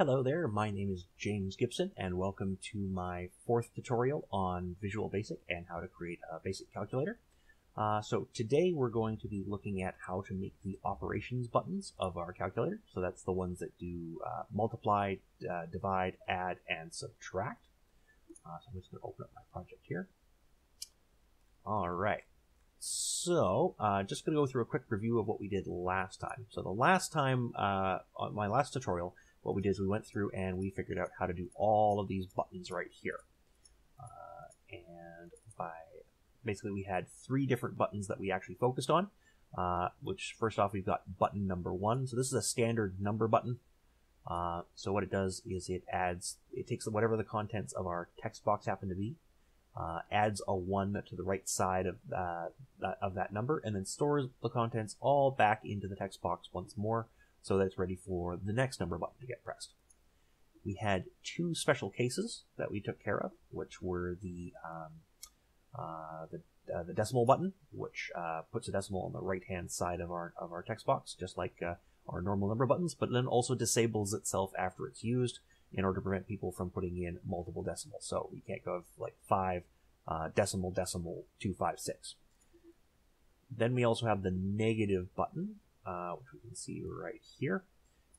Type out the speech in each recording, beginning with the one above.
Hello there, my name is James Gibson and welcome to my fourth tutorial on Visual Basic and how to create a basic calculator. Uh, so today we're going to be looking at how to make the operations buttons of our calculator. So that's the ones that do uh, multiply, uh, divide, add, and subtract. Uh, so I'm just going to open up my project here. All right. So, uh, just going to go through a quick review of what we did last time. So the last time, uh, on my last tutorial, what we did is we went through and we figured out how to do all of these buttons right here. Uh, and by basically we had three different buttons that we actually focused on. Uh, which first off we've got button number one. So this is a standard number button. Uh, so what it does is it adds, it takes whatever the contents of our text box happen to be, uh, adds a one to the right side of uh, that, of that number, and then stores the contents all back into the text box once more, so that it's ready for the next number button to get pressed. We had two special cases that we took care of, which were the um, uh, the, uh, the decimal button, which uh, puts a decimal on the right hand side of our of our text box, just like uh, our normal number buttons, but then also disables itself after it's used in order to prevent people from putting in multiple decimals. So we can't go like five uh, decimal decimal two five six. Then we also have the negative button, uh, which we can see right here,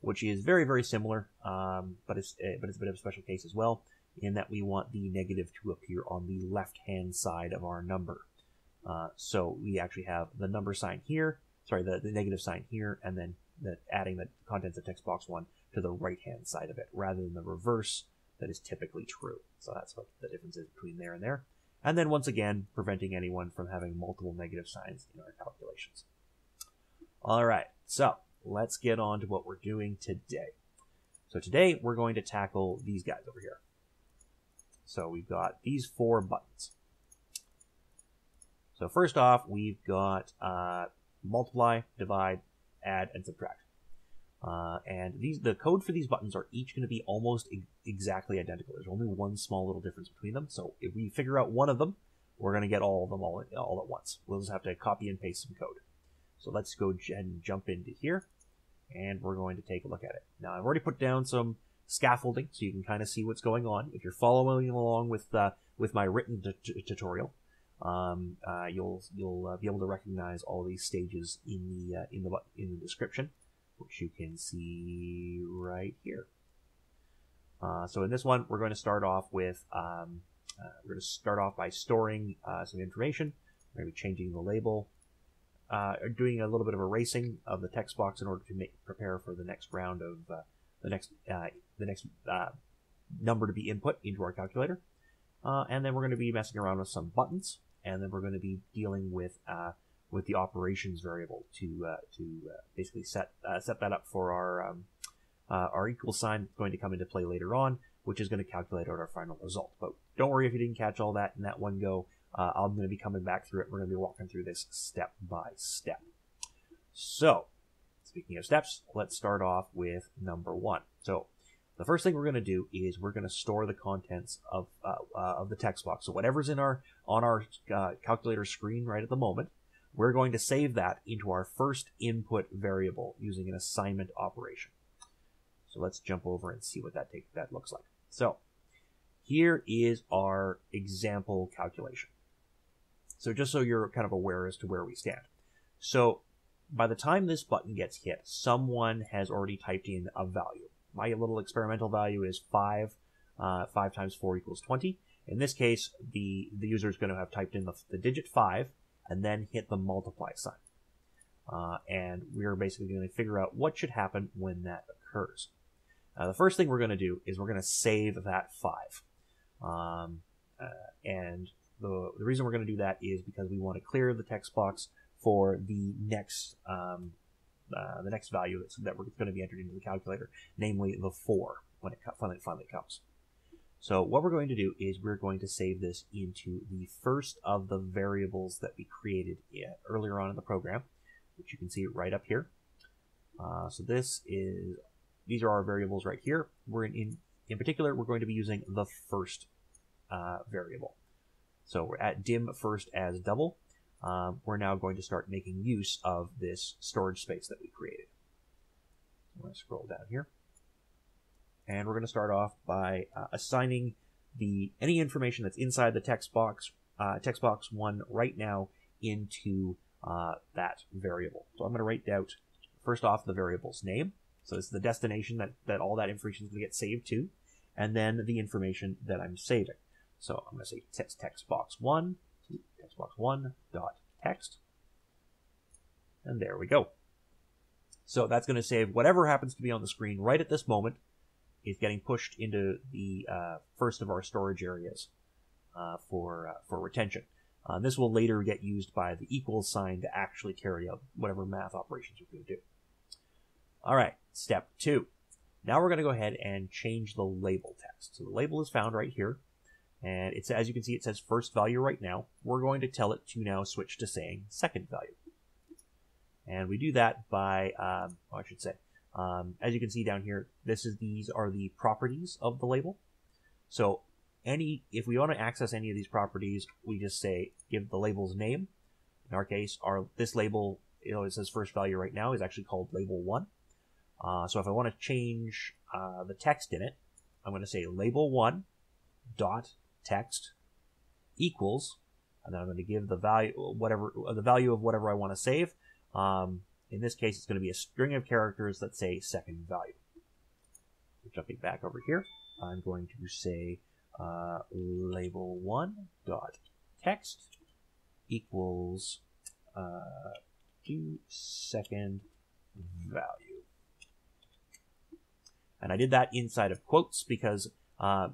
which is very very similar, um, but it's uh, but it's a bit of a special case as well in that we want the negative to appear on the left hand side of our number. Uh, so we actually have the number sign here, sorry, the, the negative sign here, and then the, adding the contents of text box one to the right hand side of it rather than the reverse that is typically true. So that's what the difference is between there and there. And then once again, preventing anyone from having multiple negative signs in our calculations. All right, so let's get on to what we're doing today. So today we're going to tackle these guys over here. So we've got these four buttons. So first off, we've got uh, multiply, divide, add, and subtract. Uh, and these the code for these buttons are each going to be almost e exactly identical. There's only one small little difference between them. So if we figure out one of them, we're going to get all of them all, all at once. We'll just have to copy and paste some code. So let's go and jump into here, and we're going to take a look at it. Now I've already put down some scaffolding so you can kind of see what's going on. If you're following along with uh, with my written tutorial, um, uh, you'll you'll uh, be able to recognize all these stages in the uh, in the in the description which you can see right here. Uh, so in this one, we're going to start off with, um, uh, we're going to start off by storing uh, some information. We're going to be changing the label, uh, doing a little bit of erasing of the text box in order to make prepare for the next round of uh, the next uh, the next number to be input into our calculator. and then we're going to be messing around with some buttons, and then we're going to be dealing with with the operations variable to uh, to uh, basically set uh, set that up for our um, uh, our equal sign going to come into play later on, which is going to calculate out our final result. But don't worry if you didn't catch all that in that one go. Uh, I'm going to be coming back through it. We're going to be walking through this step by step. So, speaking of steps, let's start off with number one. So, the first thing we're going to do is we're going to store the contents of uh, of the text box. So whatever's in our on our calculator screen right at the moment, we're going to save that into our first input variable using an assignment operation. So let's jump over and see what that take, that looks like. So here is our example calculation. So just so you're kind of aware as to where we stand. So by the time this button gets hit, someone has already typed in a value. My little experimental value is 5. Uh, 5 times 4 equals 20. In this case, the, the user is going to have typed in the, the digit 5 and then hit the multiply sign. Uh, and we're basically going to figure out what should happen when that occurs. Now, the first thing we're going to do is we're going to save that 5. Um, uh, and the, the reason we're going to do that is because we want to clear the text box for the next um, uh, the next value that's, that we're going to be entered into the calculator, namely the 4 when it finally, finally comes. So what we're going to do is we're going to save this into the first of the variables that we created earlier on in the program, which you can see right up here. Uh, so this is, these are our variables right here. We're in, in, in particular, we're going to be using the first uh, variable. So we're at dim first as double. Um, we're now going to start making use of this storage space that we created. I'm going to scroll down here. and we're going to start off by uh, assigning the any information that's inside the text box uh, text box one right now into uh, that variable. So I'm going to write out first off the variable's name. So this is the destination that, that all that information is going to get saved to, and then the information that I'm saving. So I'm going to say text, text box one, text box one dot text, and there we go. So that's going to save whatever happens to be on the screen right at this moment is getting pushed into the uh, first of our storage areas uh, for uh, for retention. Uh, this will later get used by the equals sign to actually carry out whatever math operations we're going to do. All right, step two. Now we're going to go ahead and change the label text. So the label is found right here, and it's as you can see, it says first value right now. We're going to tell it to now switch to saying second value, and we do that by, um, oh, I should say, um, as you can see down here, this is these are the properties of the label. So any if we want to access any of these properties, we just say give the label's name. In our case, our this label, you know, it says first value right now is actually called label one. Uh, so if I want to change uh, the text in it, I'm going to say label one dot text equals, and then I'm going to give the value whatever the value of whatever I want to save. Um, in this case, it's going to be a string of characters that say second value. Jumping back over here, I'm going to say uh, label one dot text equals uh, to second value. And I did that inside of quotes because uh,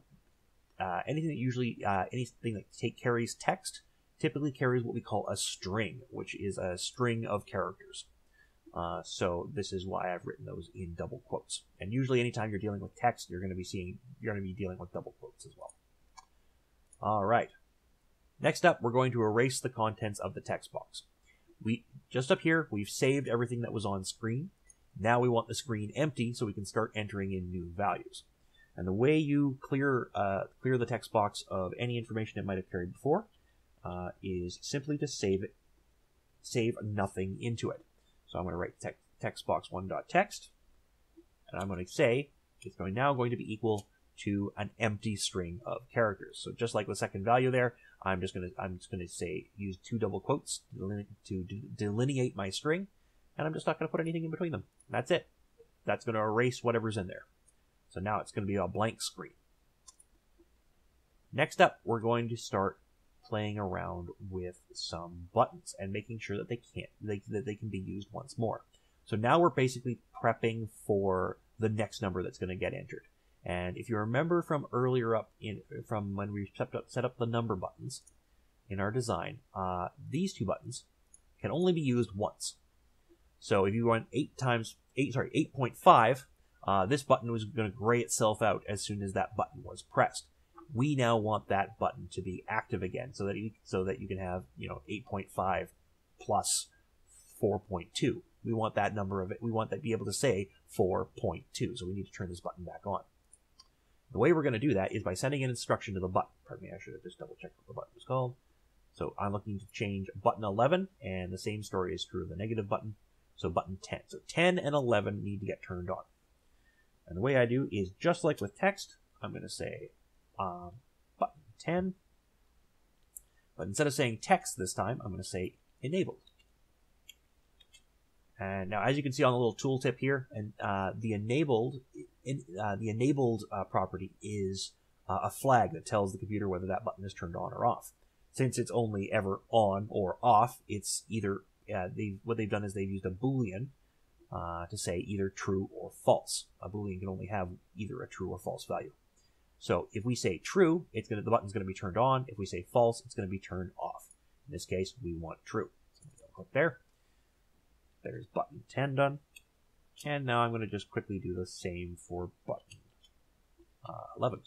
uh, anything that usually uh, anything that take carries text typically carries what we call a string, which is a string of characters. Uh, so this is why I've written those in double quotes. And usually anytime you're dealing with text, you're going to be seeing, you're going to be dealing with double quotes as well. All right. Next up, we're going to erase the contents of the text box. We Just up here, we've saved everything that was on screen. Now we want the screen empty so we can start entering in new values. And the way you clear uh, clear the text box of any information it might have carried before uh, is simply to save it, save nothing into it. So I'm going to write text, text box one dot text, and I'm going to say it's going now going to be equal to an empty string of characters. So just like the second value there, I'm just going to I'm just going to say use two double quotes to delineate my string, and I'm just not going to put anything in between them. That's it. That's going to erase whatever's in there. So now it's going to be a blank screen. Next up, we're going to start playing around with some buttons and making sure that they can't they, that they can be used once more. So now we're basically prepping for the next number that's going to get entered. And if you remember from earlier up in from when we set up, set up the number buttons in our design, uh, these two buttons can only be used once. So if you want eight times eight, sorry, eight point five, uh, this button was going to gray itself out as soon as that button was pressed. We now want that button to be active again so that you, so that you can have you know 8.5 plus 4.2 we want that number of it we want that be able to say 4.2 so we need to turn this button back on. The way we're going to do that is by sending an instruction to the button. Pardon me i should have just double checked what the button was called. So i'm looking to change button 11 and the same story is true of the negative button. So button 10 so 10 and 11 need to get turned on and the way i do is just like with text i'm going to say um, button 10. But instead of saying text this time, I'm going to say enabled. And now, as you can see on the little tooltip here, and uh, the enabled in, uh, the enabled uh, property is uh, a flag that tells the computer whether that button is turned on or off. Since it's only ever on or off, it's either uh, they what they've done is they've used a boolean uh, to say either true or false. A boolean can only have either a true or false value. So if we say true, it's gonna the button's gonna be turned on. If we say false, it's gonna be turned off. In this case, we want true. So we click there. There's button 10 done. And now I'm gonna just quickly do the same for button uh, 11.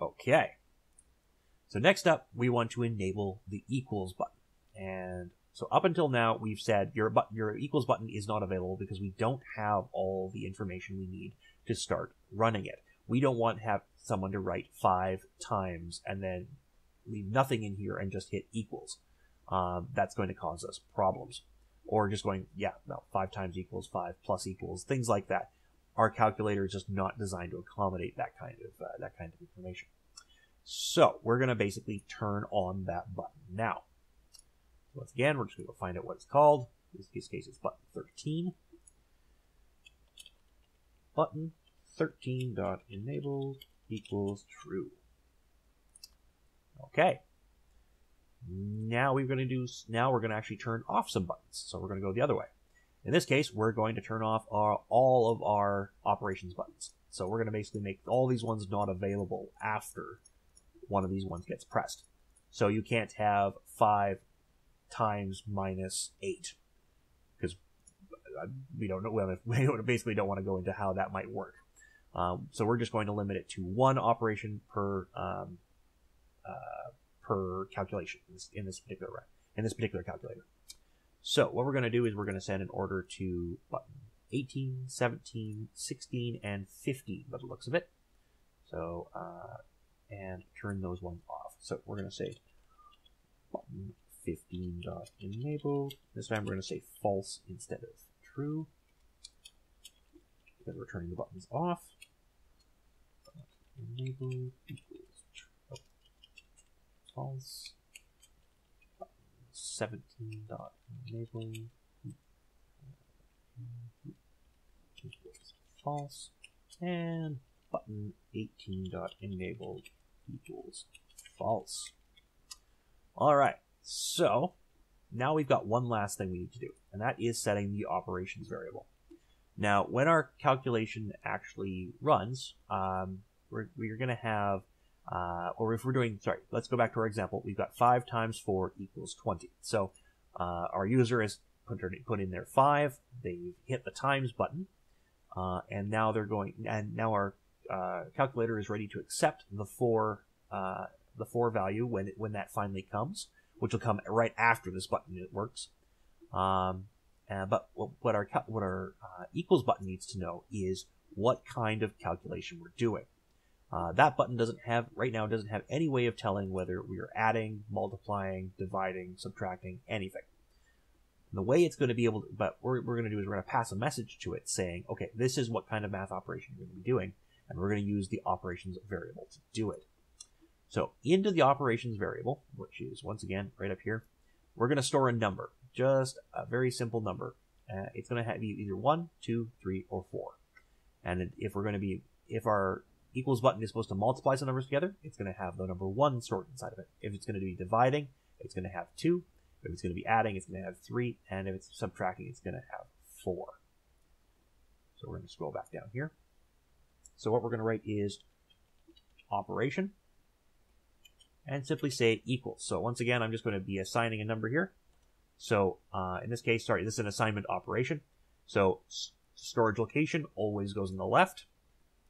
Okay. So next up, we want to enable the equals button. And so up until now, we've said your button, your equals button is not available because we don't have all the information we need to start running it. We don't want to have someone to write five times and then leave nothing in here and just hit equals. Um, that's going to cause us problems. Or just going, yeah, no, five times equals five plus equals, things like that. our calculator is just not designed to accommodate that kind of uh, that kind of information. So we're going to basically turn on that button now. Once again, we're just going to go find out what it's called. In this case, it's button 13. Button 13 dot equals true. Okay. Now we're going to do. Now we're going to actually turn off some buttons. So we're going to go the other way. In this case, we're going to turn off our, all of our operations buttons. So we're going to basically make all these ones not available after one of these ones gets pressed. So you can't have 5 times minus 8 because we don't know. We basically don't want to go into how that might work. Um, so we're just going to limit it to one operation per um, uh, per calculation in this, in this particular in this particular calculator. So what we're going to do is we're going to send an order to button 18, 17, 16, and 15 by the looks of it. So, uh, and turn those ones off. So we're going to say button 15 dot enabled. This time we're going to say false instead of true because we're turning the buttons off. Enabled equals true. Oh. False. 17 dot enable equals false and button 18 dot enabled equals false. All right, so now we've got one last thing we need to do, and that is setting the operations variable. Now, when our calculation actually runs, um, we're, we're going to have uh, or if we're doing, sorry, let's go back to our example. We've got 5 times 4 equals 20. So uh, our user has put, put in their 5, they've hit the times button, uh, and now they're going, and now our uh, calculator is ready to accept the 4, uh, the 4 value when, it, when that finally comes, which will come right after this button it works. Um, uh, but what our, what our equals button needs to know is what kind of calculation we're doing. Uh, that button doesn't have, right now, doesn't have any way of telling whether we are adding, multiplying, dividing, subtracting, anything. the way it's going to be able to, but what we're going to do is we're going to pass a message to it saying, okay, this is what kind of math operation you're going to be doing, and we're going to use the operations variable to do it. So into the operations variable, which is once again right up here, we're going to store a number, just a very simple number. Uh, it's going to have either one, two, three, or four. And if we're going to be, if our equals button is supposed to multiply some numbers together, it's going to have the number 1 stored inside of it. If it's going to be dividing, it's going to have 2. If it's going to be adding, it's going to have 3. And if it's subtracting, it's going to have 4. So we're going to scroll back down here. So what we're going to write is operation and simply say equals. So once again, I'm just going to be assigning a number here. So uh, in this case, sorry, this is an assignment operation. So storage location always goes on the left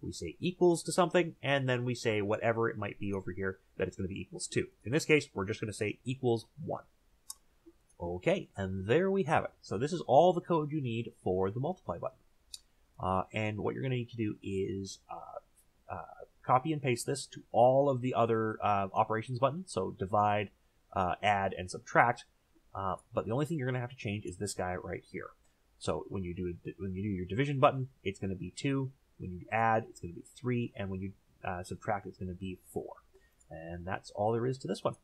we say equals to something, and then we say whatever it might be over here that it's going to be equals to. In this case, we're just going to say equals 1. Okay, and there we have it. So this is all the code you need for the multiply button. Uh, and what you're going to need to do is uh, uh, copy and paste this to all of the other uh, operations buttons, so divide, uh, add, and subtract. Uh, but the only thing you're going to have to change is this guy right here. So when you do when you do your division button, it's going to be 2. When you add, it's going to be 3, and when you uh, subtract, it's going to be 4. And that's all there is to this one.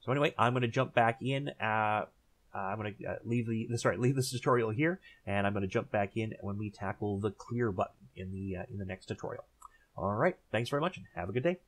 So anyway, I'm going to jump back in. Uh, uh, I'm going to leave the sorry leave this tutorial here, and I'm going to jump back in when we tackle the clear button in the in the next tutorial. All right, thanks very much, and have a good day.